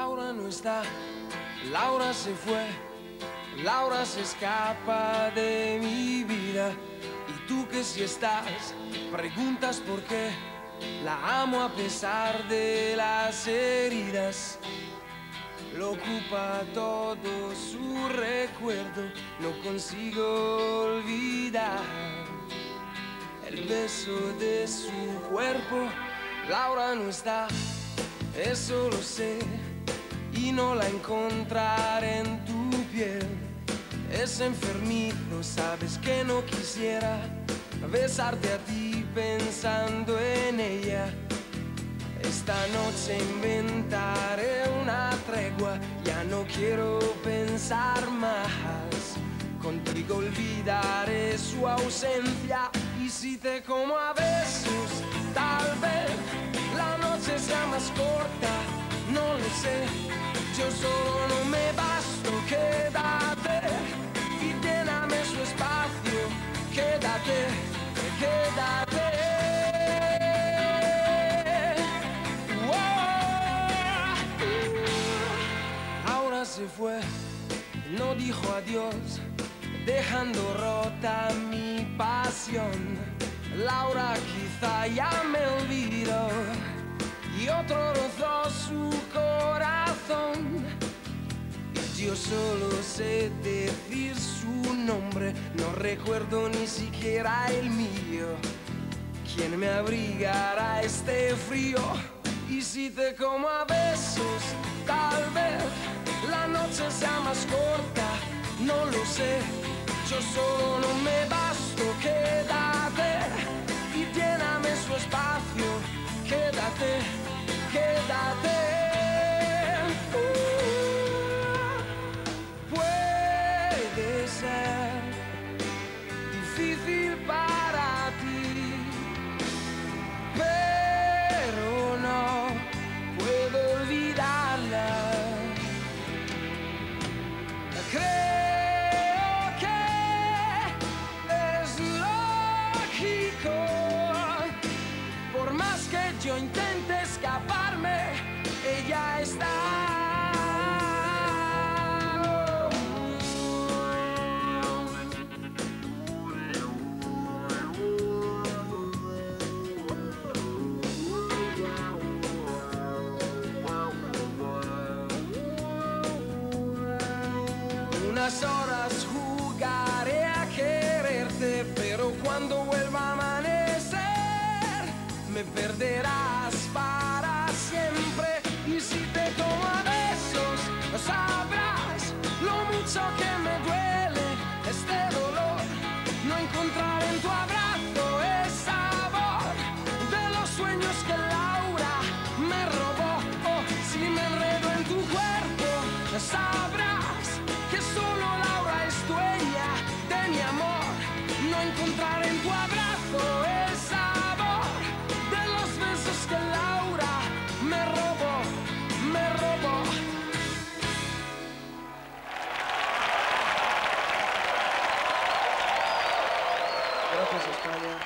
Laura no está, Laura se fue, Laura se escapa de mi vida. Y tú que si estás, preguntas por qué. La amo a pesar de las heridas. Lo ocupa todo su recuerdo, no consigo olvidar el beso de su cuerpo. Laura no está, eso lo sé, y no la encontraré en tu piel. Es enfermizo, sabes que no quisiera besarte a ti pensando en ella. Esta noche inventaré una tregua, ya no quiero pensar más. Contigo olvidaré su ausencia y si te como a besos, tal vez la noche sea más corta, no lo sé. Yo solo no me basto, quédate y lléname su espacio, quédate, quédate. Ahora se fue, no dijo adiós, dejando rota mi pasión. Laura quizá ya me olvidó solo sé decir su nombre, no recuerdo ni siquiera el mío. ¿Quién me abrigará este frío? Y si te como a besos, tal vez la noche sea más corta, no lo sé. Yo solo no me basto, quédate y lléname su espacio, quédate, quédate. yo intente escaparme, ella está. horas. encontrar en tu abrazo el sabor de los sueños que Laura me robó. Oh, si me enredo en tu cuerpo, sabrás que solo Laura es dueña de mi amor. No encontrar en tu abrazo. Caracas, España,